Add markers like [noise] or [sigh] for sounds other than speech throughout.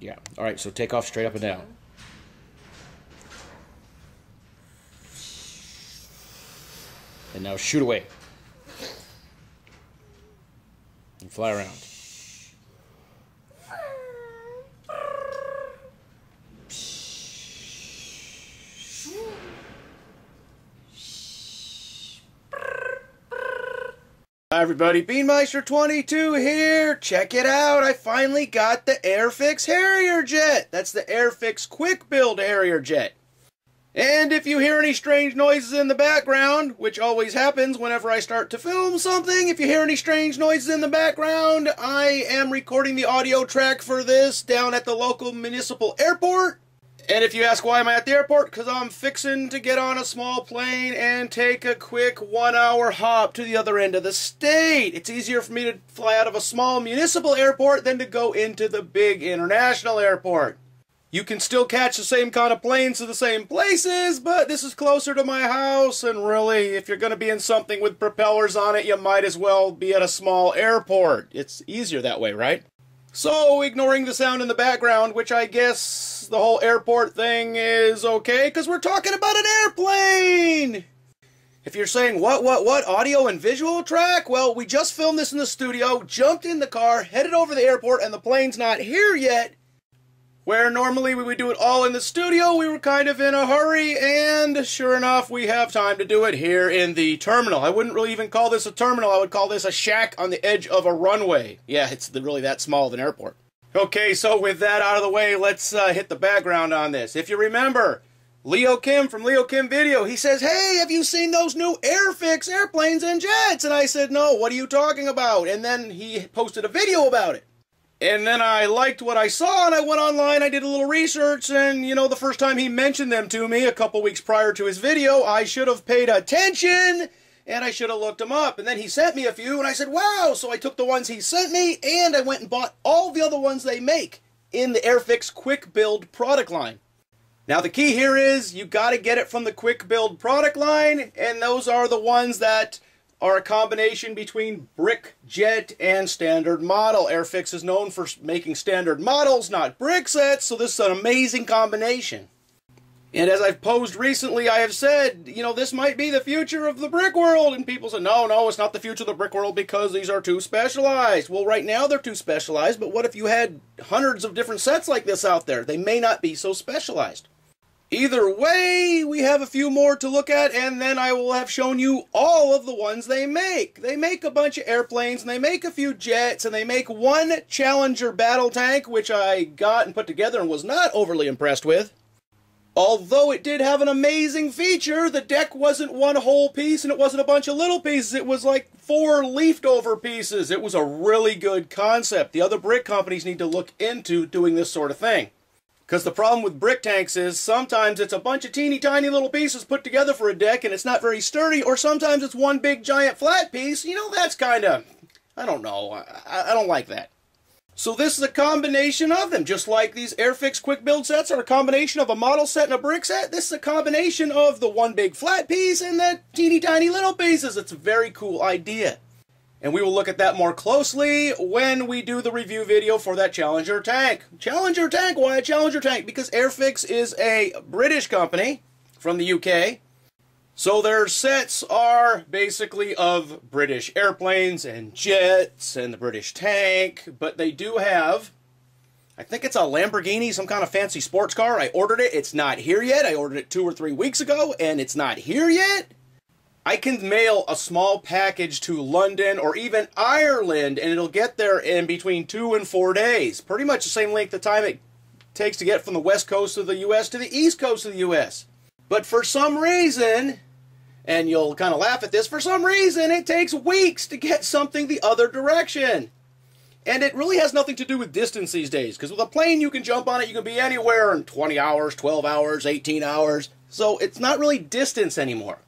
Yeah. All right. So take off straight up and down. And now shoot away. And fly around. Everybody, Beanmeister22 here. Check it out, I finally got the Airfix Harrier Jet. That's the Airfix Quick Build Harrier Jet. And if you hear any strange noises in the background, which always happens whenever I start to film something, if you hear any strange noises in the background, I am recording the audio track for this down at the local municipal airport. And if you ask why am I at the airport, because I'm fixing to get on a small plane and take a quick one hour hop to the other end of the state. It's easier for me to fly out of a small municipal airport than to go into the big international airport. You can still catch the same kind of planes to the same places, but this is closer to my house, and really, if you're going to be in something with propellers on it, you might as well be at a small airport. It's easier that way, right? So, ignoring the sound in the background, which I guess the whole airport thing is okay, because we're talking about an airplane! If you're saying, what, what, what, audio and visual track? Well, we just filmed this in the studio, jumped in the car, headed over the airport, and the plane's not here yet. Where normally we would do it all in the studio, we were kind of in a hurry, and sure enough, we have time to do it here in the terminal. I wouldn't really even call this a terminal, I would call this a shack on the edge of a runway. Yeah, it's really that small of an airport. Okay, so with that out of the way, let's uh, hit the background on this. If you remember, Leo Kim from Leo Kim Video, he says, Hey, have you seen those new Airfix airplanes and jets? And I said, No, what are you talking about? And then he posted a video about it. And then I liked what I saw and I went online, I did a little research, and you know, the first time he mentioned them to me a couple weeks prior to his video, I should have paid attention and I should have looked them up. And then he sent me a few and I said, wow. So I took the ones he sent me and I went and bought all the other ones they make in the Airfix Quick Build product line. Now the key here is you got to get it from the Quick Build product line, and those are the ones that are a combination between brick, jet, and standard model. Airfix is known for making standard models, not brick sets, so this is an amazing combination. And as I've posed recently, I have said, you know, this might be the future of the brick world. And people say, no, no, it's not the future of the brick world because these are too specialized. Well, right now they're too specialized, but what if you had hundreds of different sets like this out there? They may not be so specialized. Either way, we have a few more to look at, and then I will have shown you all of the ones they make. They make a bunch of airplanes, and they make a few jets, and they make one Challenger battle tank, which I got and put together and was not overly impressed with. Although it did have an amazing feature, the deck wasn't one whole piece and it wasn't a bunch of little pieces. It was like four leafed over pieces. It was a really good concept. The other brick companies need to look into doing this sort of thing. Because the problem with brick tanks is sometimes it's a bunch of teeny tiny little pieces put together for a deck and it's not very sturdy, or sometimes it's one big giant flat piece. You know, that's kind of, I don't know, I, I don't like that. So this is a combination of them, just like these Airfix quick build sets are a combination of a model set and a brick set. This is a combination of the one big flat piece and the teeny tiny little pieces. It's a very cool idea. And we will look at that more closely when we do the review video for that Challenger tank. Challenger tank, why a Challenger tank? Because Airfix is a British company from the UK. So their sets are basically of British airplanes and jets and the British tank, but they do have, I think it's a Lamborghini, some kind of fancy sports car. I ordered it, it's not here yet. I ordered it two or three weeks ago, and it's not here yet. I can mail a small package to London or even Ireland and it'll get there in between two and four days. Pretty much the same length of time it takes to get from the west coast of the U.S. to the east coast of the U.S. But for some reason, and you'll kind of laugh at this, for some reason it takes weeks to get something the other direction. And it really has nothing to do with distance these days, because with a plane you can jump on it, you can be anywhere in 20 hours, 12 hours, 18 hours. So it's not really distance anymore.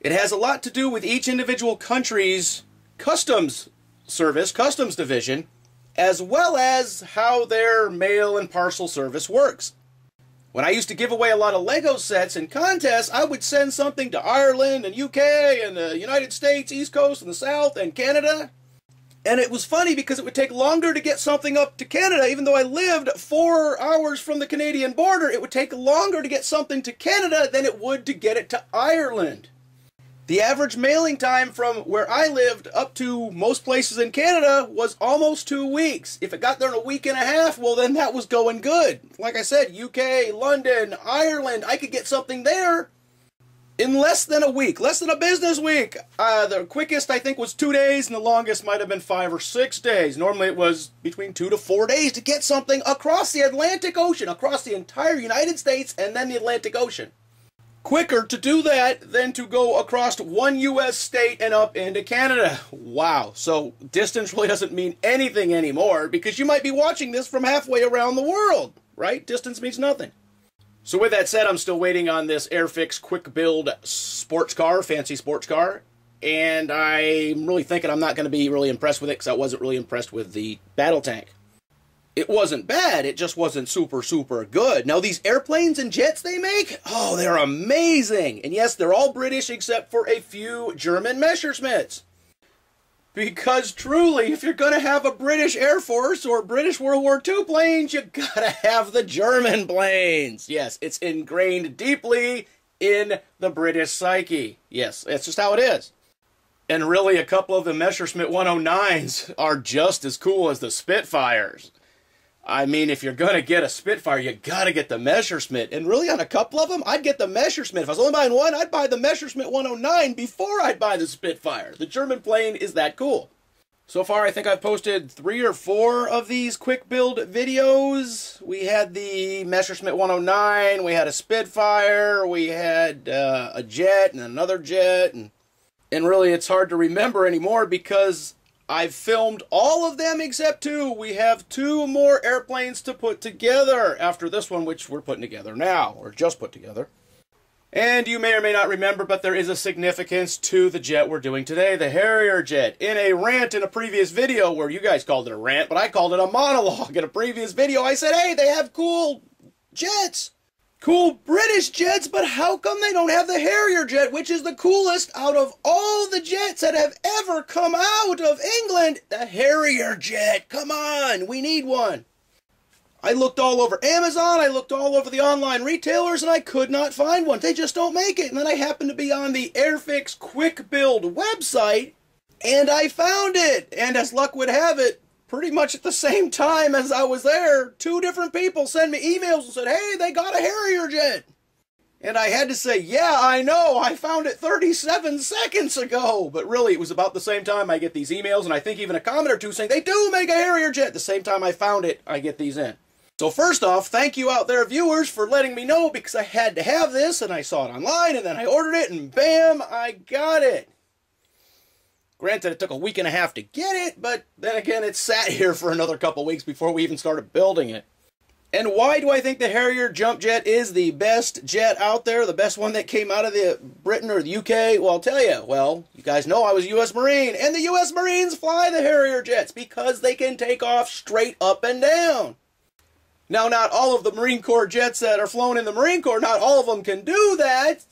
It has a lot to do with each individual country's customs service, customs division, as well as how their mail and parcel service works. When I used to give away a lot of Lego sets in contests, I would send something to Ireland and UK and the United States, East Coast and the South and Canada. And it was funny because it would take longer to get something up to Canada, even though I lived four hours from the Canadian border, it would take longer to get something to Canada than it would to get it to Ireland. The average mailing time from where I lived up to most places in Canada was almost two weeks. If it got there in a week and a half, well, then that was going good. Like I said, UK, London, Ireland, I could get something there in less than a week, less than a business week. Uh, the quickest I think was two days, and the longest might have been five or six days. Normally it was between two to four days to get something across the Atlantic Ocean, across the entire United States, and then the Atlantic Ocean. Quicker to do that than to go across one U.S. state and up into Canada. Wow. So distance really doesn't mean anything anymore because you might be watching this from halfway around the world, right? Distance means nothing. So with that said, I'm still waiting on this Airfix quick build sports car, fancy sports car. And I'm really thinking I'm not going to be really impressed with it because I wasn't really impressed with the battle tank. It wasn't bad, it just wasn't super, super good. Now, these airplanes and jets they make, oh, they're amazing. And yes, they're all British except for a few German Messerschmitts. Because truly, if you're going to have a British Air Force or British World War II planes, you gotta have the German planes. Yes, it's ingrained deeply in the British psyche. Yes, that's just how it is. And really, a couple of the Messerschmitt 109s are just as cool as the Spitfires. I mean, if you're going to get a Spitfire, you got to get the Messerschmitt. And really, on a couple of them, I'd get the Messerschmitt. If I was only buying one, I'd buy the Messerschmitt 109 before I'd buy the Spitfire. The German plane is that cool. So far, I think I've posted three or four of these quick build videos. We had the Messerschmitt 109, we had a Spitfire, we had uh, a jet and another jet, and and really it's hard to remember anymore because I've filmed all of them except two. We have two more airplanes to put together after this one, which we're putting together now, or just put together. And you may or may not remember, but there is a significance to the jet we're doing today, the Harrier jet. In a rant in a previous video, where you guys called it a rant, but I called it a monologue in a previous video, I said, hey, they have cool jets cool British jets, but how come they don't have the Harrier jet, which is the coolest out of all the jets that have ever come out of England? The Harrier jet. Come on, we need one. I looked all over Amazon, I looked all over the online retailers, and I could not find one. They just don't make it. And then I happened to be on the Airfix Quick Build website, and I found it. And as luck would have it, pretty much at the same time as I was there, two different people sent me emails and said, hey, they got a Harrier jet. And I had to say, yeah, I know, I found it 37 seconds ago. But really, it was about the same time I get these emails, and I think even a comment or two saying they do make a Harrier jet. The same time I found it, I get these in. So first off, thank you out there viewers for letting me know because I had to have this and I saw it online and then I ordered it and bam, I got it. Granted, it took a week and a half to get it, but then again, it sat [laughs] here for another couple weeks before we even started building it. And why do I think the Harrier jump jet is the best jet out there, the best one that came out of the Britain or the UK? Well, I'll tell you. Well, you guys know I was a U.S. Marine, and the U.S. Marines fly the Harrier jets because they can take off straight up and down. Now, not all of the Marine Corps jets that are flown in the Marine Corps, not all of them can do that.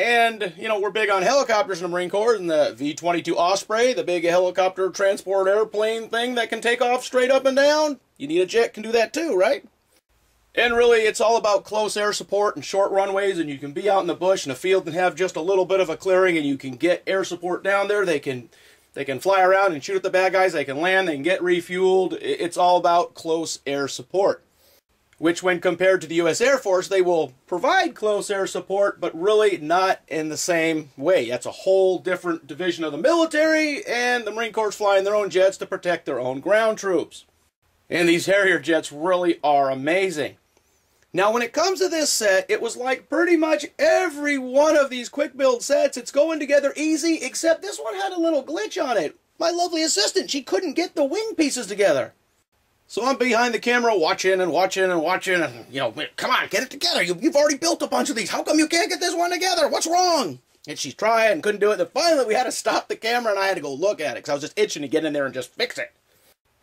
And, you know, we're big on helicopters in the Marine Corps and the V 22 Osprey, the big helicopter transport airplane thing that can take off straight up and down. You need a jet, can do that too, right? And really, it's all about close air support and short runways, and you can be out in the bush in a field and have just a little bit of a clearing, and you can get air support down there. They can, they can fly around and shoot at the bad guys. They can land. They can get refueled. It's all about close air support which when compared to the U.S. Air Force, they will provide close air support, but really not in the same way. That's a whole different division of the military, and the Marine Corps flying their own jets to protect their own ground troops. And these Harrier jets really are amazing. Now, when it comes to this set, it was like pretty much every one of these quick build sets. It's going together easy, except this one had a little glitch on it. My lovely assistant, she couldn't get the wing pieces together. So I'm behind the camera watching and watching and watching and, you know, come on, get it together. You, have already built a bunch of these. How come you can't get this one together? What's wrong? And she's trying and couldn't do it. And finally we had to stop the camera and I had to go look at it because I was just itching to get in there and just fix it.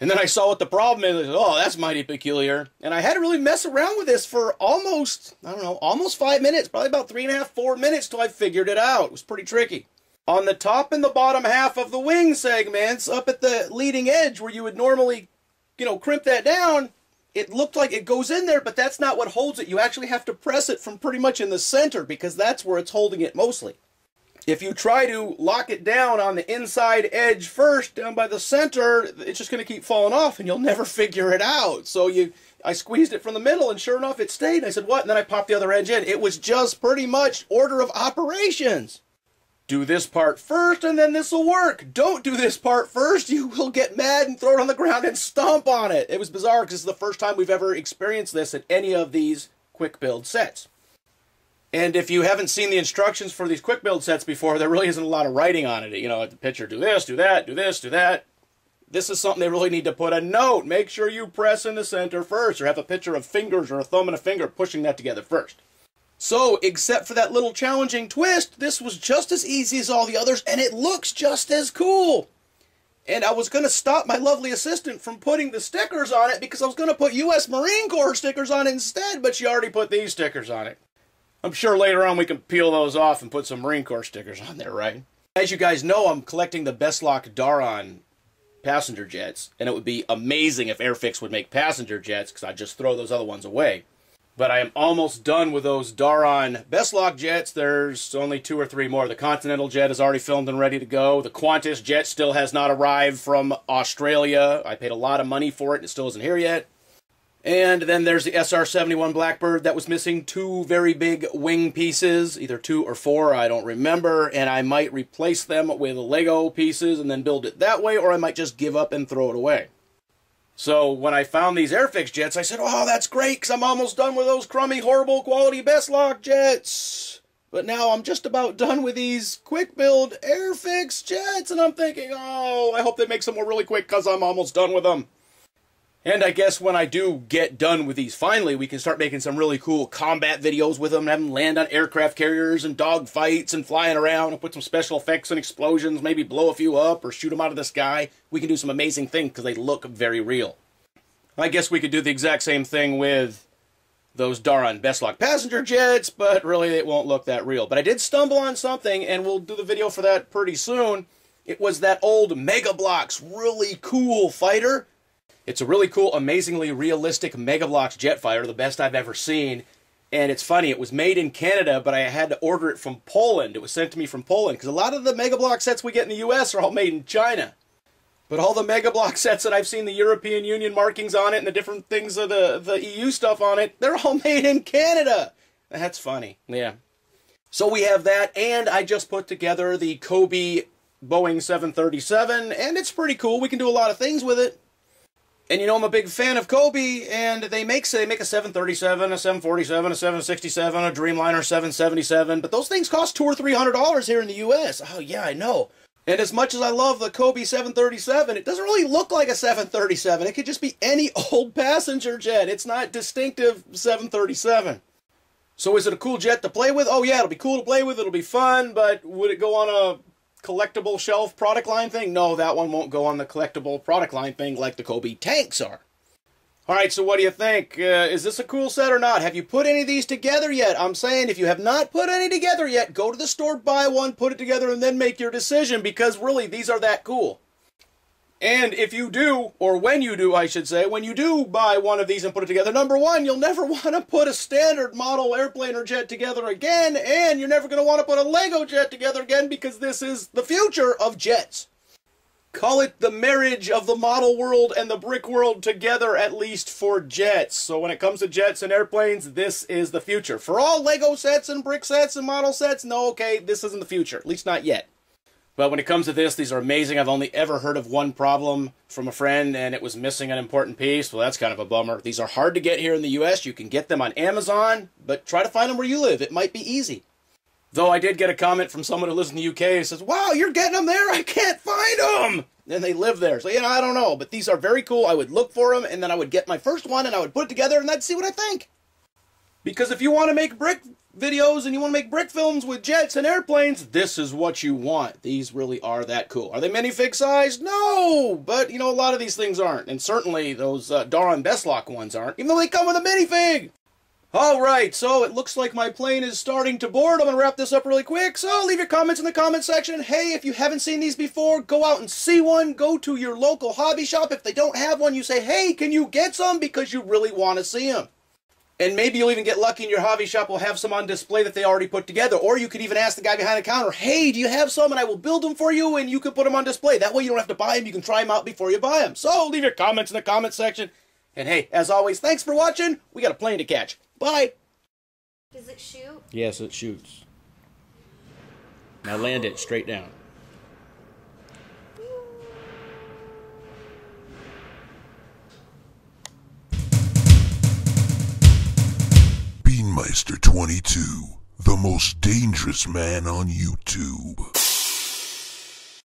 And then I saw what the problem is. Oh, that's mighty peculiar. And I had to really mess around with this for almost, I don't know, almost five minutes, probably about three and a half, four minutes till I figured it out. It was pretty tricky. On the top and the bottom half of the wing segments, up at the leading edge where you would normally, you know, crimp that down, it looked like it goes in there, but that's not what holds it. You actually have to press it from pretty much in the center because that's where it's holding it mostly. If you try to lock it down on the inside edge first, down by the center, it's just going to keep falling off and you'll never [laughs] figure it out. So you, I squeezed it from the middle and sure enough it stayed. I said, what? And then I popped the other edge in. It was just pretty much order of operations. Do this part first and then this will work. Don't do this part first. You will get mad and throw it on the ground and stomp on it. It was bizarre because it's the first time we've ever experienced this in any of these quick build sets. And if you haven't seen the instructions for these quick build sets before, there really isn't a lot of writing on it. You know, the picture, do this, do that, do this, do that. This is something they really need to put a note. Make sure you press in the center first, or have a picture of fingers or a thumb and a finger pushing that together first. So, except for that little challenging twist, this was just as easy as all the others, and it looks just as cool. And I was going to stop my lovely assistant from putting the stickers on it because I was going to put U.S. Marine Corps stickers on it instead, but she already put these stickers on it. I'm sure later on we can peel those off and put some Marine Corps stickers on there, right? As you guys know, I'm collecting the Bestlock Daron passenger jets, and it would be amazing if Airfix would make passenger jets because I'd just throw those other ones away. But I am almost done with those Daron Bestlock jets. There's only two or three more. The Continental jet is already filmed and ready to go. The Qantas jet still has not arrived from Australia. I paid a lot of money for it, and it still isn't here yet. And then there's the SR-71 Blackbird that was missing two very big wing pieces, either two or four, I don't remember, and I might replace them with Lego pieces and then build it that way, or I might just give up and throw it away. So when I found these Airfix jets, I said, oh, that's great, because I'm almost done with those crummy, horrible quality Bestlock jets. But now I'm just about done with these quick build Airfix jets, and I'm thinking, oh, I hope they make some more really quick, because I'm almost done with them. And I guess when I do get done with these finally, we can start making some really cool combat videos with them, have them land on aircraft carriers and dog fights and flying around and put some special effects and explosions, maybe blow a few up or shoot them out of the sky. We can do some amazing things because they look very real. I guess we could do the exact same thing with those Daron Bestlock passenger jets, but really it won't look that real. But I did stumble on something, and we'll do the video for that pretty soon. It was that old Mega Bloks really cool fighter it's a really cool, amazingly realistic Mega Bloks jet fighter, the best I've ever seen. And it's funny, it was made in Canada, but I had to order it from Poland. It was sent to me from Poland, because a lot of the Mega Bloks sets we get in the US are all made in China. But all the Mega Bloks sets that I've seen the European Union markings on it and the different things of the, the EU stuff on it, they're all [laughs] made in Canada. That's funny, yeah. So we have that, and I just put together the Cobi Boeing 737, and it's pretty cool. We can do a lot of things with it. And you know I'm a big fan of Cobi, and they make they make a 737, a 747, a 767, a Dreamliner 777, but those things cost two or three hundred dollars here in the U.S. Oh yeah, I know. And as much as I love the Cobi 737, it doesn't really look like a 737. It could just be any [laughs] old passenger jet. It's not distinctive 737. So is it a cool jet to play with? Oh yeah, it'll be cool to play with. It'll be fun, but would it go on a collectible shelf product line thing? No, that one won't go on the collectible product line thing like the Cobi tanks are. All right, so what do you think? Uh, is this a cool set or not? Have you put any of these together yet? I'm saying if you have not put any together yet, go to the store, buy one, put it together, and then make your decision because really, these are that cool. And if you do, or when you do, I should say, when you do buy one of these and put it together, number one, you'll never [laughs] want to put a standard model airplane or jet together again, and you're never going to want to put a Lego jet together again because this is the future of jets. Call it the marriage of the model world and the brick world together, at least for jets. So when it comes to jets and airplanes, this is the future. For all Lego sets and brick sets and model sets, no, okay, this isn't the future, at least not yet. But when it comes to this, these are amazing. I've only ever heard of one problem from a friend, and it was missing an important piece. Well, that's kind of a bummer. These are hard to get here in the U.S. You can get them on Amazon, but try to find them where you live. It might be easy. Though I did get a comment from someone who lives in the UK who says, Wow, you're getting them there? I can't find them! And they live there. So, you know, I don't know. But these are very cool. I would look for them, and then I would get my first one, and I would put it together, and I'd see what I think. Because if you want to make brick videos and you want to make brick films with jets and airplanes, this is what you want. These really are that cool. Are they minifig size? No! But, you know, a lot of these things aren't. And certainly those uh, Daron Bestlock ones aren't, even though they come with a minifig! All right, so it looks like my plane is starting to board. I'm going to wrap this up really quick. So leave your comments in the comment section. Hey, if you haven't seen these before, go out and see one. Go to your local hobby shop. If they don't have one, you say, hey, can you get some? Because you really want to see them. And maybe you'll even get lucky and your hobby shop will have some on display that they already put together. Or you could even ask the guy behind the counter, hey, do you have some? And I will build them for you and you can put them on display. That way you don't have to buy them. You can try them out before you buy them. So leave your comments in the comment section. And hey, as always, thanks for watching. We got a plane to catch. Bye. Does it shoot? Yes, it shoots. Now land it straight down. Beanmeister 22, the most dangerous man on YouTube.